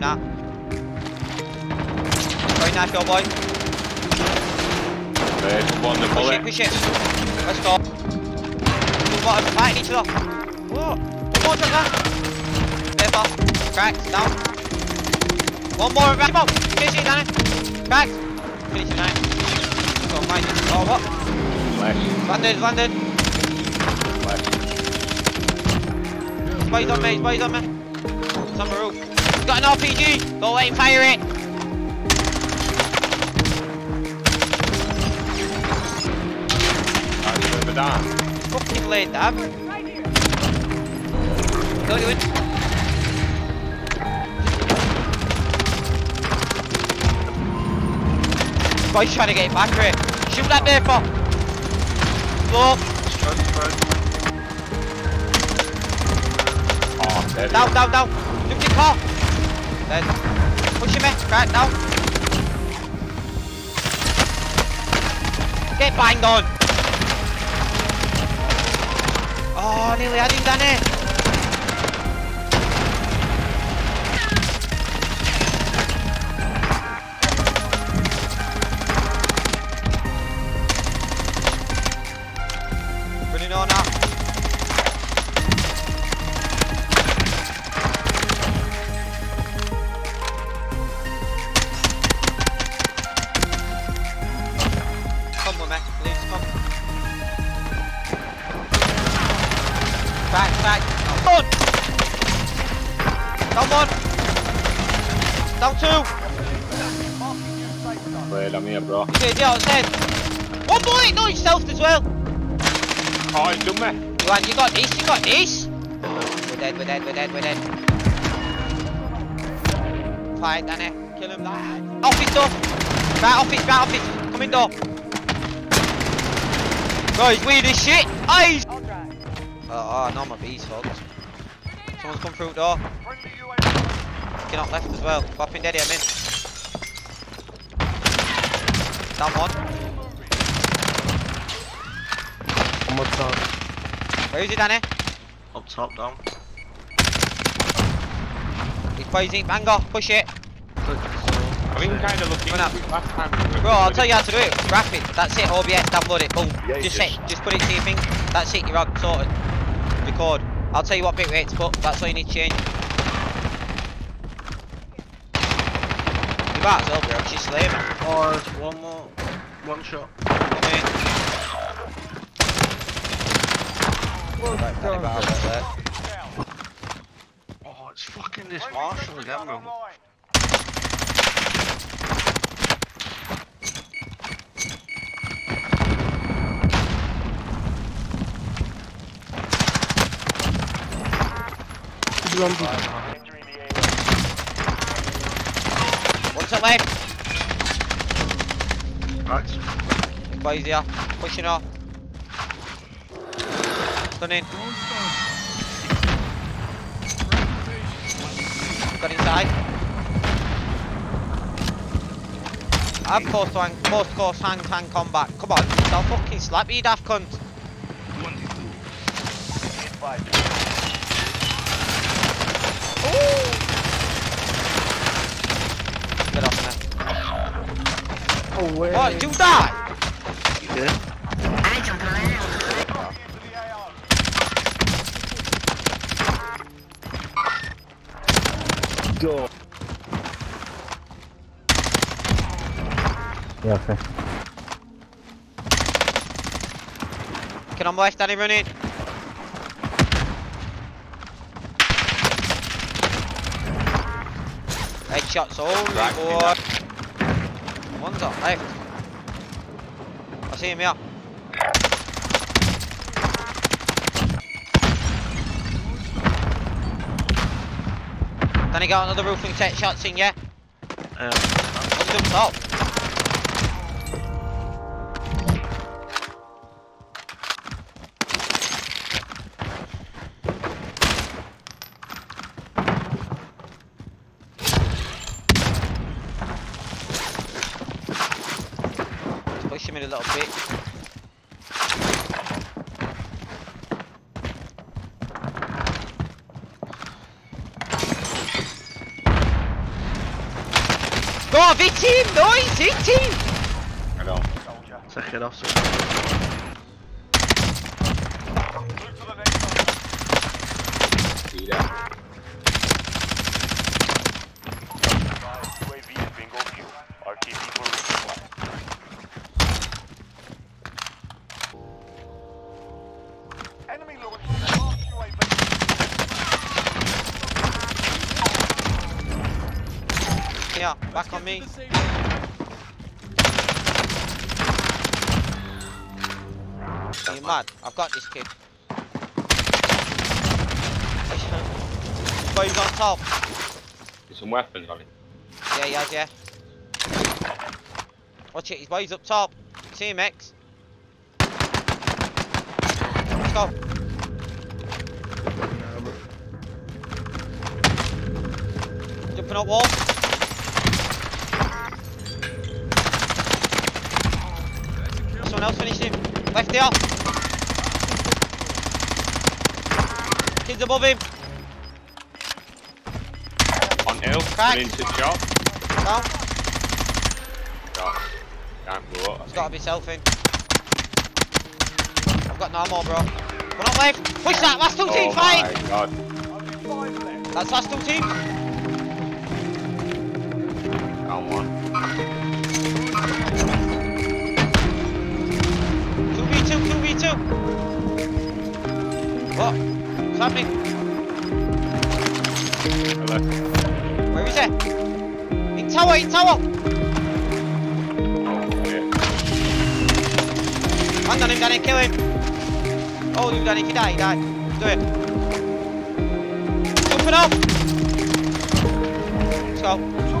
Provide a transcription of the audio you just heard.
him now. Very nice job, boy. There's one the Push bullet. it, push it. Let's go. Bottoms fighting each other. Whoa. One more there. Careful. Cracked. Down. One more. Right. Come. Finish it, Danny. Cracked. Finish it, Danny. Go, mind it. Oh, what? Landed, landed. Spies on me, spies on me. It's on the roof. He's got an RPG. Go away and fire it. That's further down. Fucking laid down. Go do it. Boy's trying to get it back, Ray. Shoot that vehicle. Slow. Oh, Down, down, down. Look your car. Dead. Pushing me. Right, down. Get banged on. Oh, nearly had him, Danny. One. Down two. Wait, I'm here, bro. Okay, yeah, outside. One bullet, no, he's stealthed as well. Oh, he's done me. You want, you got this, you got this. We're dead, we're dead, we're dead, we're dead. Fight, Danny. Kill him. lad. Office door. Right office, right office. Come in door. Bro, he's weird as shit. Oh, he's... Oh, oh, no, my bees, folks. Someone's come through the door. Cannot left as well. Popping dead here, I'm in. Down one. One more top. Where is he, Danny? Up top, down. He's poising. Mango, push it. I've been kind of looking at it last time. Bro, I'll tell you how to do it. Rapid. That's it. OBS. Download it. Boom. Yeah, just just- say, just put it to your thing. That's it. You're on. Sorted. Record. I'll tell you what bit rate to put. That's all you need to change. You might as well, bro. She's slaying. Or one more. One shot. Come in. Right, Danny Barber there. Oh, it's fucking this Marshall again, bro. What's up, left? Right. Boys here. Pushing off. Stunning. Got inside. I've post hang, post course hang tank combat. Come on, don't fucking slap you daft cunt. Ooh. Get off me. Oh, wait. What? Did you die? Yeah. Go. Yeah, okay. Can I left Danny running? Headshots only, Right, boy. One's on left. I see him here. Danny got another roofing set shots in, yeah? Um, top. Him in a little bit. Oh, hit him! Nice! Hit him! I don't. Take it off. See that. UAV UAV. Yeah, back on me. Are you mad? I've got this kid. Boys on top. There's some weapons on it. Yeah, he has, yeah. Watch it, his boys up top. See him, X. Let's go. Jumping up wall. Someone else finished him. Left there. Kids above him. On hill. Crack. Into shot. Down. Shot. Can't blow up. He's got to be selfing. I've got no more, bro. One up left. Push that. Last two Oh teams, my fight. god. That's last two teams. Down one. 2v2, 2v2. What? What's happening? Left. Where is it? In tower, in tower. Oh shit. Hand on him, Danny, kill him. Oh, you Danny, if you die, you die. Do it. Jumping up. Let's go.